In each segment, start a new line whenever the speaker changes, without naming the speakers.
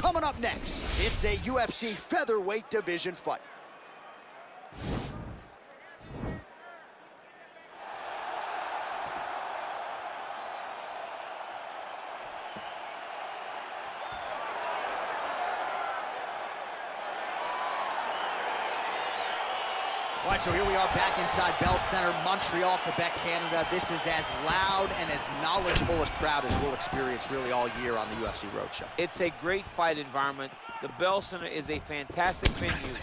Coming up next, it's a UFC featherweight division fight. All right, so here we are back inside Bell Center, Montreal, Quebec, Canada. This is as loud and as knowledgeable a crowd as we'll experience really all year on the UFC Roadshow.
It's a great fight environment. The Bell Center is a fantastic venue.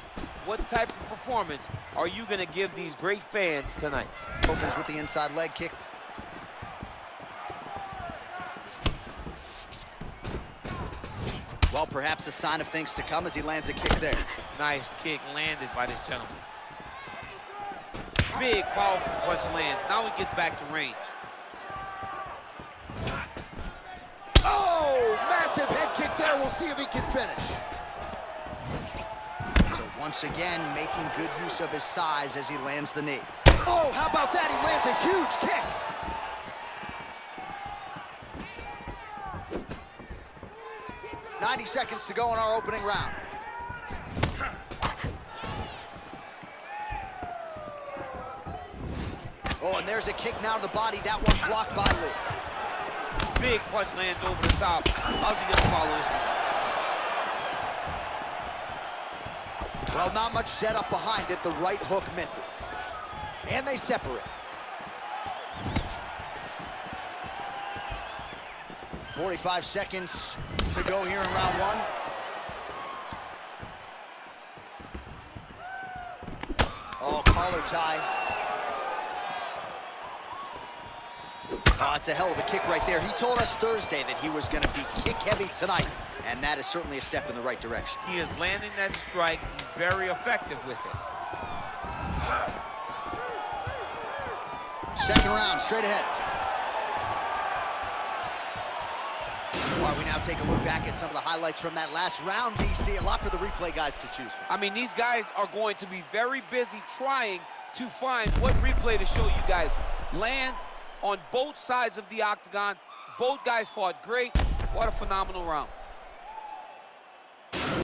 What type of performance are you going to give these great fans tonight?
Opens with the inside leg kick. Well, perhaps a sign of things to come as he lands a kick there.
Nice kick landed by this gentleman. Big, powerful punch lands. Now he gets back to range.
Oh, massive head kick there. We'll see if he can finish. So once again, making good use of his size as he lands the knee. Oh, how about that? He lands a huge kick. Ninety seconds to go in our opening round. Oh, and there's a kick now to the body. That one blocked by Lee.
Big punch lands over the top. How's he gonna follow this one?
Well, not much setup behind it. The right hook misses. And they separate. Forty-five seconds to go here in round one. Oh, collar tie. Oh, it's a hell of a kick right there. He told us Thursday that he was going to be kick-heavy tonight, and that is certainly a step in the right direction.
He is landing that strike. He's very effective with it.
Second round, straight ahead. While we now take a look back at some of the highlights from that last round, DC, a lot for the replay guys to choose from.
I mean, these guys are going to be very busy trying to find what replay to show you guys. Lands on both sides of the octagon. Both guys fought great. What a phenomenal round.